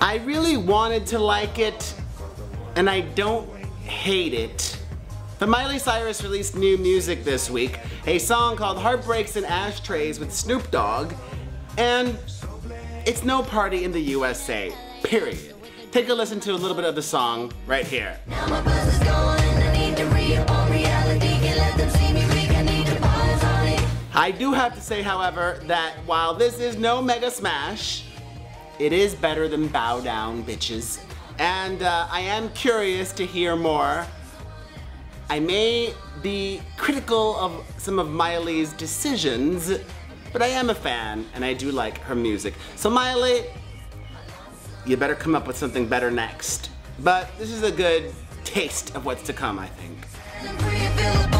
I really wanted to like it, and I don't hate it. But Miley Cyrus released new music this week, a song called Heartbreaks and Ashtrays with Snoop Dogg, and it's no party in the USA, period. Take a listen to a little bit of the song right here. I do have to say, however, that while this is no mega smash, it is better than Bow Down Bitches. And uh, I am curious to hear more. I may be critical of some of Miley's decisions, but I am a fan and I do like her music. So Miley, you better come up with something better next. But this is a good taste of what's to come, I think.